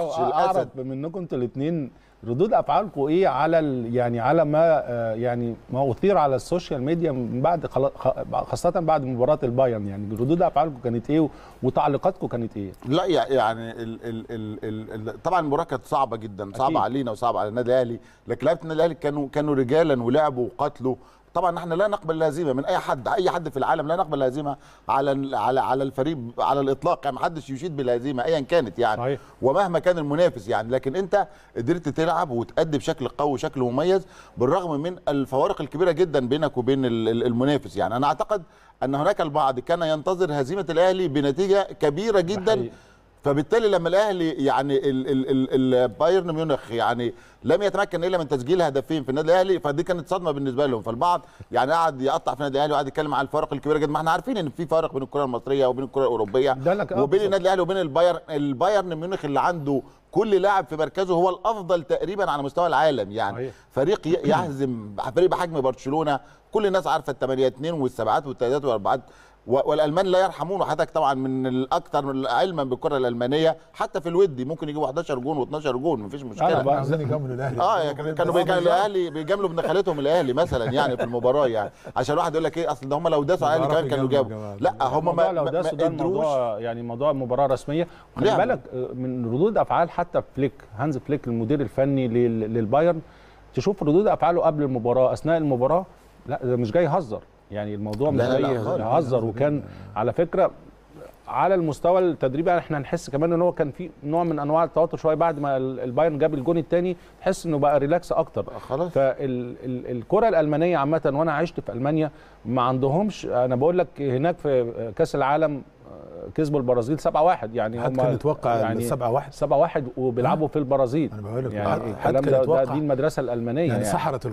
اعرف الاسد منكم أنتوا الاثنين ردود أفعالكم إيه على ال- يعني على ما آه، يعني ما أثير على ال social media من بعد خاصة بعد مباراة البايرن يعني ردود أفعالكم كانت إيه وتعليقاتكم كانت إيه؟ لا يع- يعني ال ال ال ال ال طبعا المباراة كانت صعبة جدا صعبة أكيد. علينا وصعبة على النادي الأهلي لكن لعيبة النادي الأهلي كانوا كانوا رجالا ولعبوا وقاتلوا طبعا إحنا لا نقبل الهزيمه من أي حد أي حد في العالم لا نقبل الهزيمه على على على الفريق على الإطلاق يعني ما حدش يشيد بالهزيمه ايا كانت يعني صحيح. ومهما كان المنافس يعني لكن أنت قدرت تلعب وتأدي بشكل قوي وشكل مميز بالرغم من الفوارق الكبيرة جدا بينك وبين ال- ال- المنافس يعني أنا أعتقد أن هناك البعض كان ينتظر هزيمة الأهلي بنتيجة كبيرة جدا حقيقي. فبالتالي لما الأهلي يعني ال- ال- ال- البايرن ميونخ يعني لم يتمكن إلا من تسجيل هدفين في النادي الأهلي فدي كانت صدمة بالنسبة لهم. فالبعض يعني قعد يقطع في النادي الأهلي وقعد يتكلم عن الفوارق الكبيره جدا. ما إحنا عارفين إن في فارق بين الكرة المصرية وبين الكرة الأوروبية آه وبين. النادي الأهلي وبين البايرن البايرن ميونخ اللي عنده كل لاعب في مركزه هو الأفضل تقريبا على مستوى العالم. يعني. فريق يهزم فريق بحجم برشلونة. كل الناس عارفة الثمانيه اثنين والسبعات والثلاثات والأربعات. والألمان لا يرحمون وحضرتك طبعا من الأكثر علما بالكرة الألمانية. حتى في الودي ممكن يجيبوا 11 جون و12 جون مفيش مشكلة. بقى- عايزين يجاملوا الأهلي. آه كانوا كانوا بيجا- الأهلي. بيجاملوا ابن خالتهم الأهلي مثلا يعني في المباراة يعني. عشان واحد يقول لك إيه أصل ده هم لو داسوا على الأهلي كمان كانوا جابوا. يجاملوا لا هم ما لو ما- ده الموضوع يعني موضوع مباراة رسمية. خلي نعم. بالك آه، من ردود أفعال حتى فليك هانز فليك المدير الفني لل- للبايرن تشوف ردود أفعاله قبل المباراة أثناء المباراة لا ده مش جاي يهزر. يعني الموضوع مش خالص. يهزر وكان على فكرة على المستوى التدريبي إحنا نحس كمان إن هو كان في نوع من أنواع التوتر شوية بعد ما ال- البايرن جاب الجون الثاني تحس إنه بقى relax أكتر. خلاص. فالكره الألمانية عامة وأنا عشت في ألمانيا ما عندهمش أنا بقول لك هناك في كأس العالم آه، كسبوا البرازيل 7-1 يعني حد كان يتوقع يعني 7-1 7-1 وبيلعبوا في البرازيل. أنا بقول لك يعني حد كان يتوقع. دي المدرسة الألمانية يعني يعني. سحرت